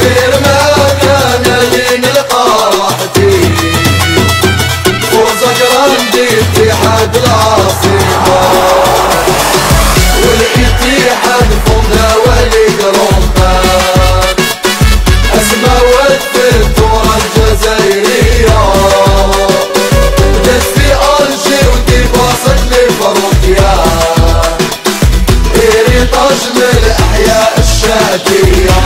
غير ما كان لي نلقى راحتي فوزك رندي اتحاد العاصمة والاتحاد فمنا وهلي قرومة اسمى ودي الجزائرية دستي أرجي ودي باصت لي بروكيا إيري shaggy. I'm